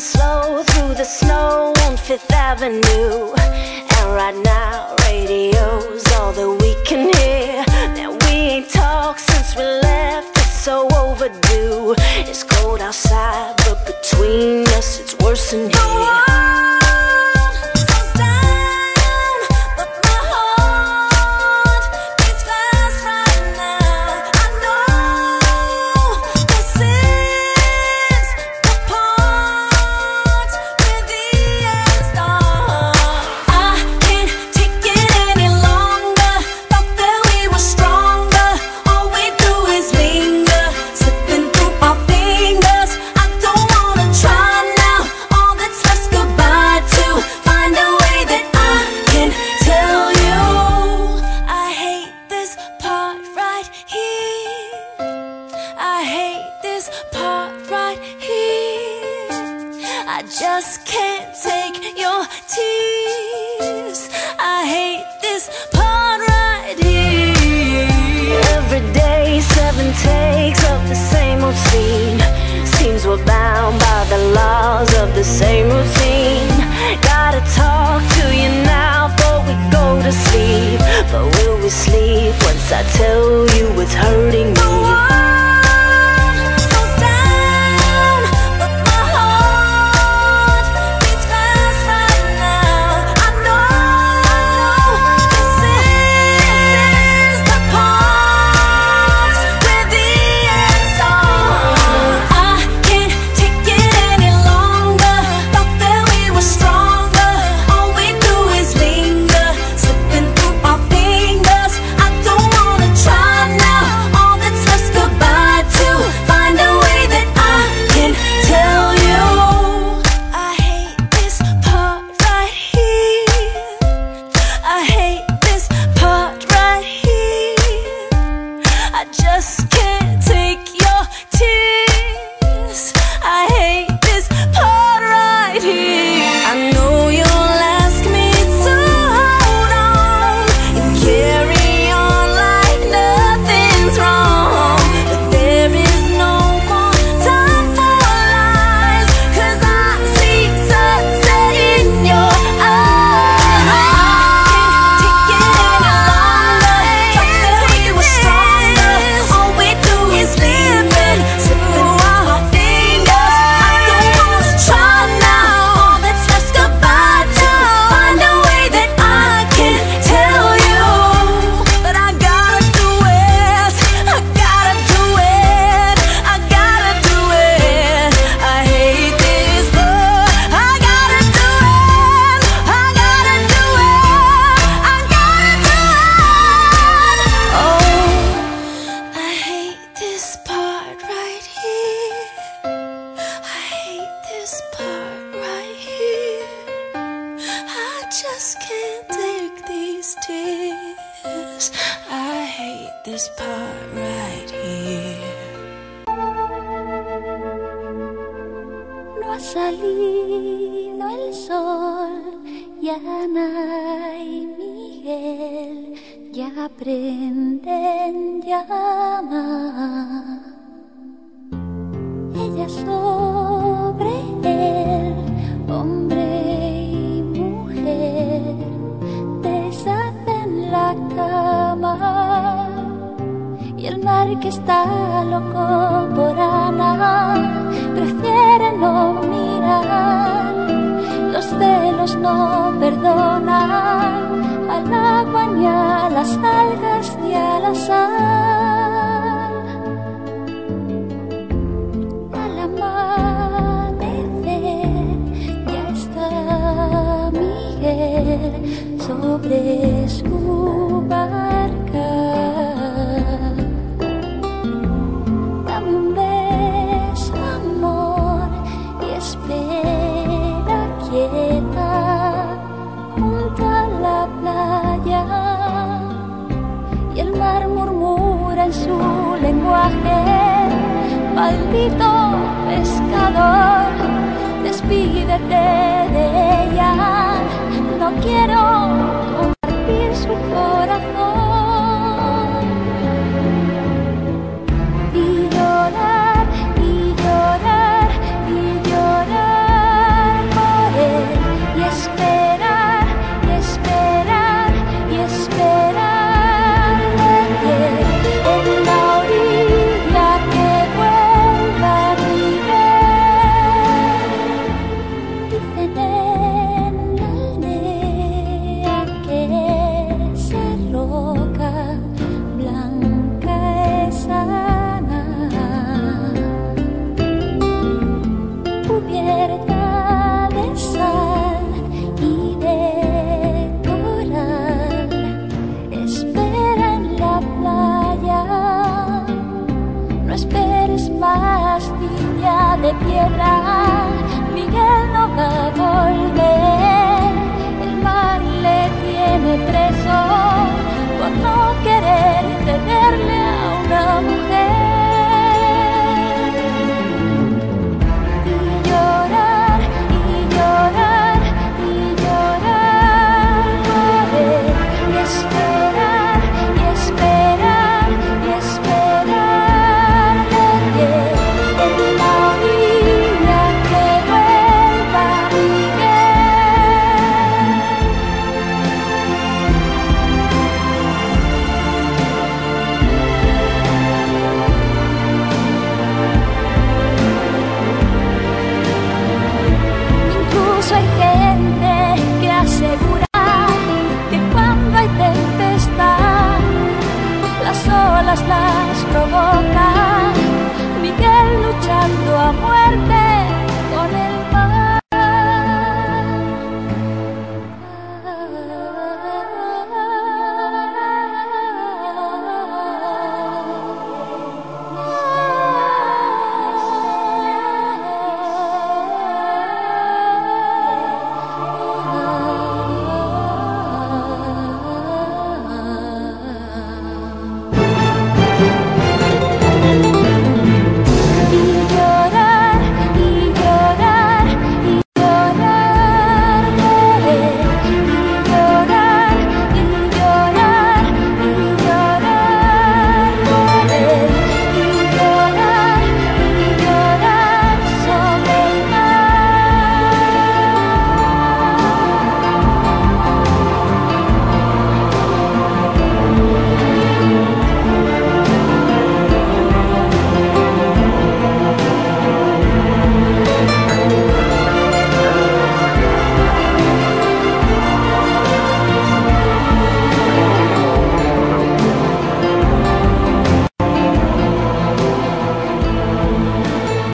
slow through the snow on Fifth Avenue. And right now, radio's all that we can hear. Now we ain't talked since we left, it's so overdue. It's cold outside, but between us, it's worse than here. Just can't take your tears. I hate this part right here. Every day, seven takes of the same old scene. Seems we're bound by the laws of the same routine. Gotta talk to you now before we go to sleep. But will we sleep once I tell you it's hurting me? Oh, No ha salido el sol, ya Ana y Miguel ya prenden llama. Ella y el mar que está loco por Ana prefiere no mirar. Los celos no perdonan al agua a las algas ni a la sal. Lenguaje, maldito pescador, despídete de ella. No quiero compartir su corazón esperes más, niña de piedra.